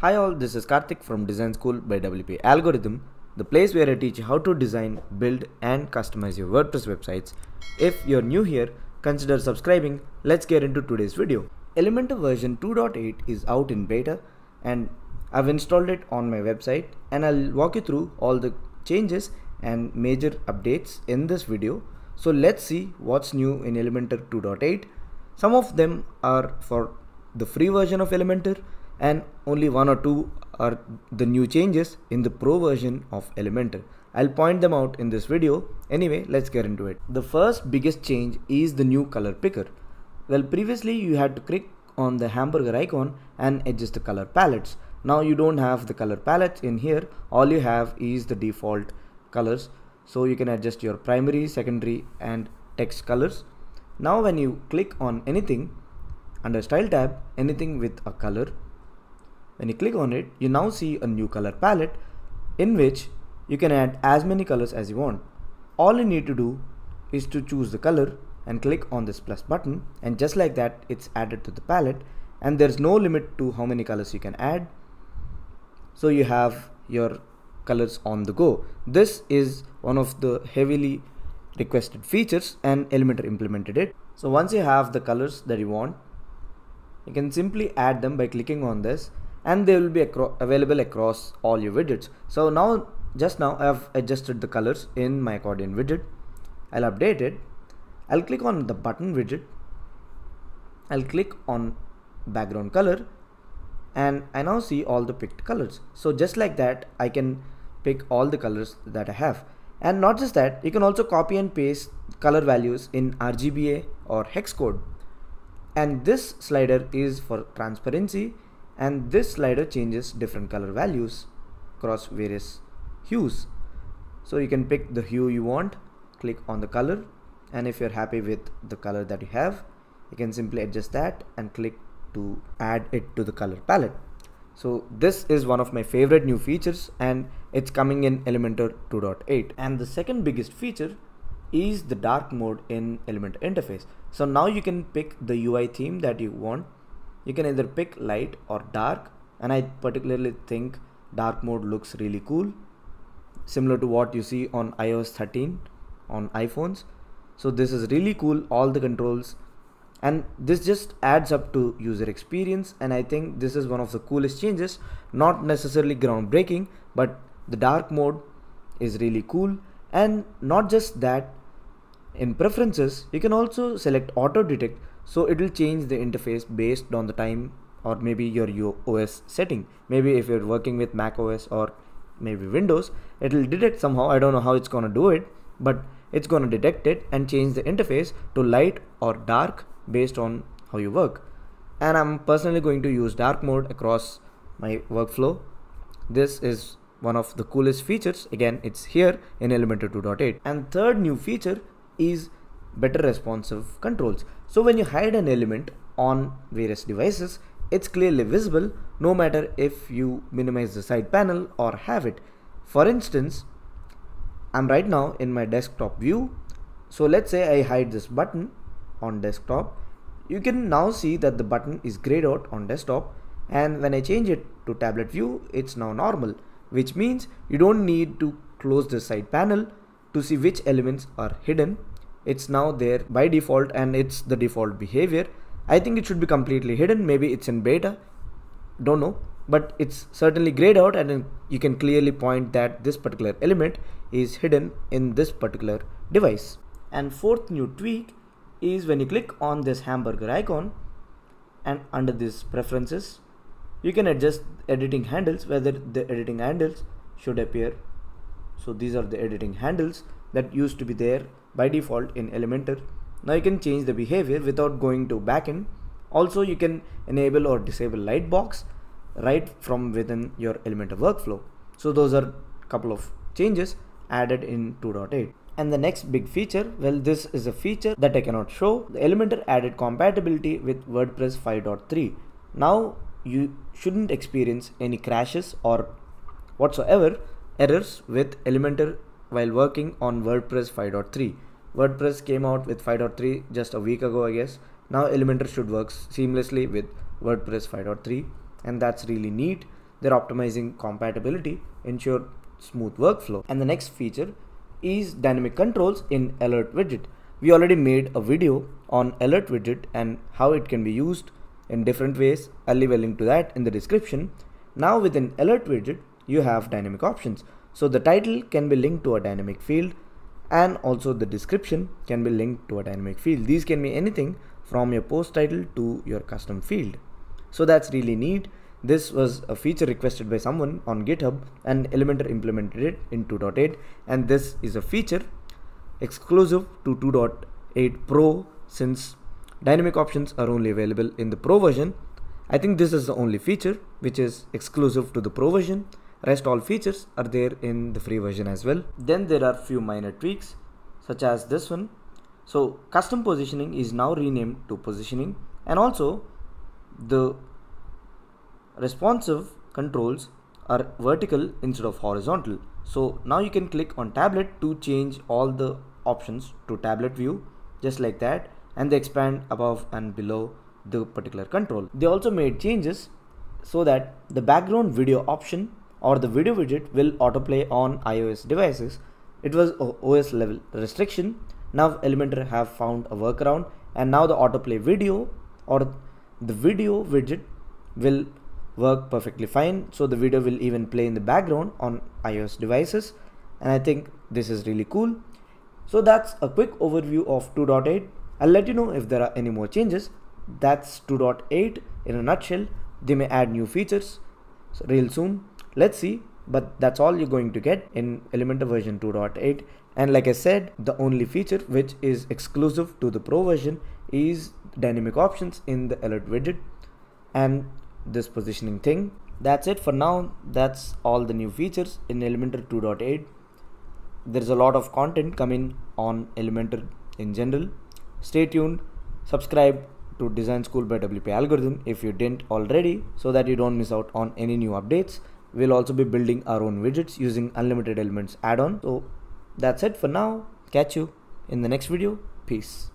Hi all, this is Karthik from Design School by WP Algoridm, the place where I teach how to design, build and customize your WordPress websites. If you're new here, consider subscribing. Let's get into today's video. Elementor version 2.8 is out in beta and I've installed it on my website and I'll walk you through all the changes and major updates in this video. So let's see what's new in Elementor 2.8. Some of them are for the free version of Elementor and only one or two are the new changes in the pro version of Elementor. I'll point them out in this video. Anyway, let's get into it. The first biggest change is the new color picker. Well, previously you had to click on the hamburger icon and adjust the color palettes. Now you don't have the color palettes in here. All you have is the default colors. So you can adjust your primary, secondary and text colors. Now when you click on anything under style tab, anything with a color, when you click on it, you now see a new color palette in which you can add as many colors as you want. All you need to do is to choose the color and click on this plus button and just like that it's added to the palette and there's no limit to how many colors you can add. So you have your colors on the go. This is one of the heavily requested features and Elementor implemented it. So once you have the colors that you want, you can simply add them by clicking on this and they will be acro available across all your widgets. So now just now I have adjusted the colors in my accordion widget. I'll update it. I'll click on the button widget. I'll click on background color and I now see all the picked colors. So just like that I can pick all the colors that I have. And not just that, you can also copy and paste color values in RGBA or hex code. And this slider is for transparency and this slider changes different color values across various hues. So you can pick the hue you want, click on the color and if you're happy with the color that you have, you can simply adjust that and click to add it to the color palette. So this is one of my favorite new features and it's coming in Elementor 2.8. And the second biggest feature is the dark mode in Elementor interface. So now you can pick the UI theme that you want. You can either pick light or dark and I particularly think dark mode looks really cool. Similar to what you see on iOS 13 on iPhones. So this is really cool all the controls. And this just adds up to user experience and I think this is one of the coolest changes. Not necessarily groundbreaking but the dark mode is really cool. And not just that in preferences you can also select auto detect so it will change the interface based on the time or maybe your OS setting maybe if you're working with Mac OS or maybe Windows it will detect somehow I don't know how it's gonna do it but it's gonna detect it and change the interface to light or dark based on how you work. And I'm personally going to use dark mode across my workflow. This is one of the coolest features. Again, it's here in Elementor 2.8. And third new feature is better responsive controls. So when you hide an element on various devices, it's clearly visible no matter if you minimize the side panel or have it. For instance, I'm right now in my desktop view. So let's say I hide this button on desktop you can now see that the button is grayed out on desktop and when I change it to tablet view it's now normal which means you don't need to close the side panel to see which elements are hidden it's now there by default and it's the default behavior. I think it should be completely hidden. Maybe it's in beta. Don't know. But it's certainly grayed out and you can clearly point that this particular element is hidden in this particular device. And fourth new tweak is when you click on this hamburger icon and under this preferences you can adjust editing handles whether the editing handles should appear. So these are the editing handles that used to be there by default in Elementor now you can change the behavior without going to backend also you can enable or disable lightbox right from within your Elementor workflow so those are couple of changes added in 2.8 and the next big feature, well this is a feature that I cannot show. The Elementor added compatibility with WordPress 5.3. Now you shouldn't experience any crashes or whatsoever errors with Elementor while working on WordPress 5.3. WordPress came out with 5.3 just a week ago I guess. Now Elementor should work seamlessly with WordPress 5.3 and that's really neat. they're optimizing compatibility, ensure smooth workflow. And the next feature is dynamic controls in alert widget. We already made a video on alert widget and how it can be used in different ways. I'll leave a link to that in the description. Now within alert widget, you have dynamic options. So the title can be linked to a dynamic field and also the description can be linked to a dynamic field. These can be anything from your post title to your custom field. So that's really neat. This was a feature requested by someone on GitHub and Elementor implemented it in 2.8 and this is a feature exclusive to 2.8 Pro since dynamic options are only available in the Pro version. I think this is the only feature which is exclusive to the Pro version. Rest all features are there in the free version as well. Then there are few minor tweaks such as this one. So custom positioning is now renamed to positioning and also the responsive controls are vertical instead of horizontal. So now you can click on tablet to change all the options to tablet view just like that and they expand above and below the particular control. They also made changes so that the background video option or the video widget will autoplay on iOS devices. It was OS level restriction. Now Elementor have found a workaround and now the autoplay video or the video widget will work perfectly fine. So the video will even play in the background on iOS devices. And I think this is really cool. So that's a quick overview of 2.8. I'll let you know if there are any more changes. That's 2.8 in a nutshell. They may add new features real soon. Let's see. But that's all you're going to get in Elementor version 2.8. And like I said, the only feature which is exclusive to the Pro version is dynamic options in the alert widget and this positioning thing. That's it for now. That's all the new features in Elementor 2.8. There's a lot of content coming on Elementor in general. Stay tuned. Subscribe to Design School by WP Algoridm if you didn't already so that you don't miss out on any new updates. We'll also be building our own widgets using unlimited elements add-on. So that's it for now. Catch you in the next video. Peace.